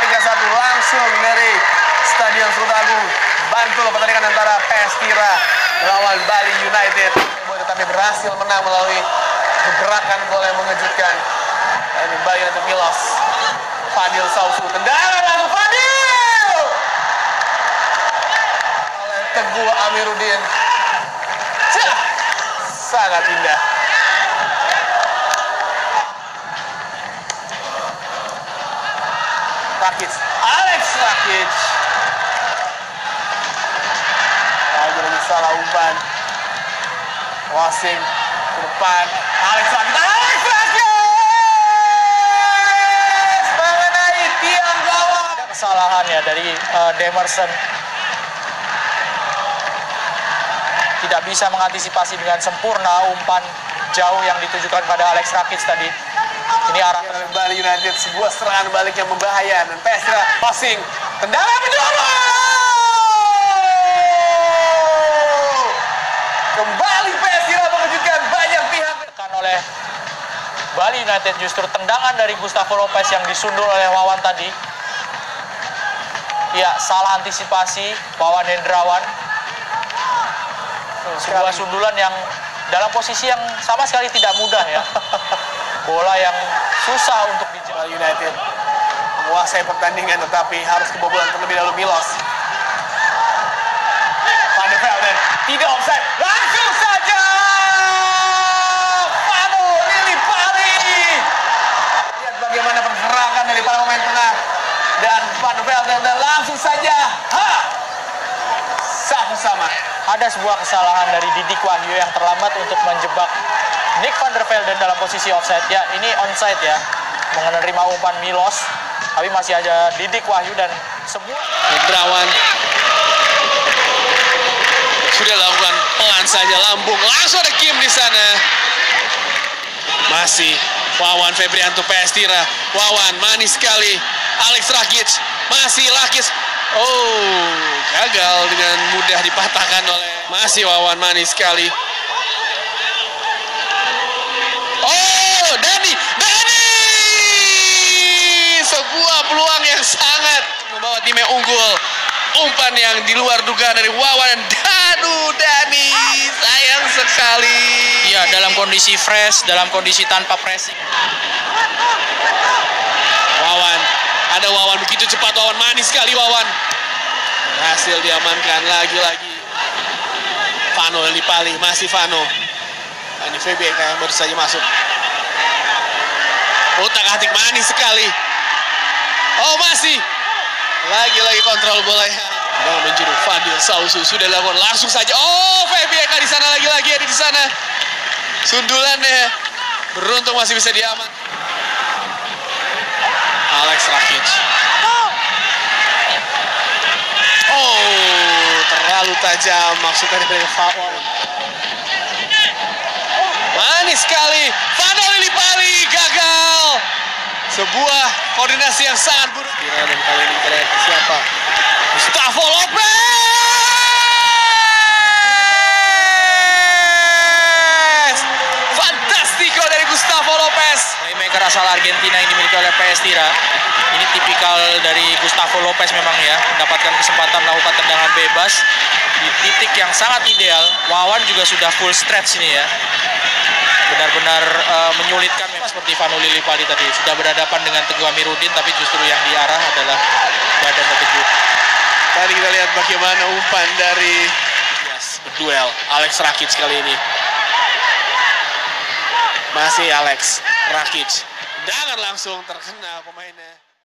3-1 langsung dari Stadion Sultan Agung Bantul pertandingan antara PS Tira melawan Bali United. Tetapi berhasil menang melalui gerakan gol yang mengejutkan. Dan Bali United Milos. Fadil Sausu kendala lalu Fadil! Oleh Teguh Amiruddin. Sangat indah. Rakic, Alex Rakic. Lagi-lagi salah umpan. Wasing ke depan. Alex Rakic, Alex Rakic! Mengenai tiang gawang. Kesalahan ya dari eh, Demerson. Tidak bisa mengantisipasi dengan sempurna umpan jauh yang ditujukan pada Alex Rakic tadi. Ini arah Dari Bali United sebuah serangan balik yang membahaya dan Pestra passing tendangan mencoba kembali Pestra mengejutkan banyak pihak ditekan oleh Bali United justru tendangan dari Gustavo Lopez yang disundul oleh Wawan tadi. Ya, salah antisipasi Wawan Hendrawan. Sebuah sundulan yang dalam posisi yang sama sekali tidak mudah ya. Bola yang susah untuk. Bali United. Menguasai pertandingan tetapi harus kebobolan terlebih dahulu Milos. Van der Velden tidak offside. Langsung saja. Panu Lili Pali lihat bagaimana pergerakan dari para pemain tengah. Dan Van der Velden dan langsung saja. Ha satu sama Ada sebuah kesalahan dari Didik Wahyu yang terlambat untuk menjebak Nick van der Velden dalam posisi offside. Ya, ini onside ya. Menerima umpan Milos. Tapi masih ada Didik Wahyu dan semua Hendrawan. Sudah lakukan pelan saja lambung. Langsung ada Kim di sana. Masih Wawan Febrianto PS Tira. Wawan manis sekali. Alex Rakic masih Rakic oh gagal mudah dipatahkan oleh masih Wawan manis sekali. Oh Dani Dani! Sebuah peluang yang sangat membawa timnya unggul. Umpan yang di luar dugaan dari Wawan Danu Dani. Sayang sekali. Ya dalam kondisi fresh, dalam kondisi tanpa pressing. Wawan ada Wawan begitu cepat Wawan manis sekali Wawan berhasil diamankan lagi-lagi. Vano Lipali masih Vano. Ini VBK yang baru saja masuk. Otak atik manis sekali. Oh masih. Lagi-lagi kontrol bola ya. Bola menjuru Fadil Sausu sudah dilakukan. Langsung saja. Oh VBK di sana lagi-lagi ada di sana. Sundulannya beruntung masih bisa diaman Alex Rakic. Oh, terlalu tajam maksudnya dari foul. Manis sekali. Vano Lillipali gagal. Sebuah koordinasi yang sangat buruk. Ya, dan kali ini lihat siapa? Gustavo Lopez. Fantastiko dari Gustavo Lopez. Playmaker asal Argentina yang dimiliki oleh PS Tira. Ini tipikal dari Gustavo Lopez memang ya, mendapatkan kesempatan melakukan tendangan bebas di titik yang sangat ideal. Wawan juga sudah full stretch ini ya. Benar-benar eh, menyulitkan memang seperti Vano Lillipali tadi. Sudah berhadapan dengan Teguh Amiruddin tapi justru yang diarah adalah badan Teguh. Tadi kita lihat bagaimana umpan dari yes, berduel Alex Rakic kali ini. Masih Alex Rakic. Jangan langsung terkena pemainnya.